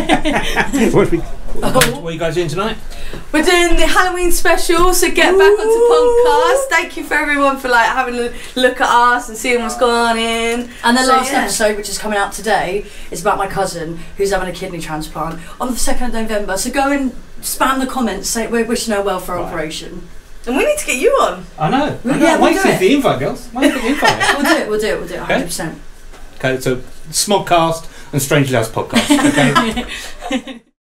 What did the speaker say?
what, are we, what, what are you guys doing tonight? We're doing the Halloween special, so get back onto podcast. Thank you for everyone for like having a look at us and seeing what's going on in. And the So, last yeah. episode, which is coming out today, is about my cousin who's having a kidney transplant on the 2nd of November. So go and spam the comments, say we're wishing her well for Right. operation. And we need to get you on. I know. I know. Yeah, I'm we'll waiting do for it. the info, girls. I'm waiting for the info. We'll do it, we'll do it, we'll do it, Okay. 100%. okay, so Smodcast and StrangelyUs podcast. Okay.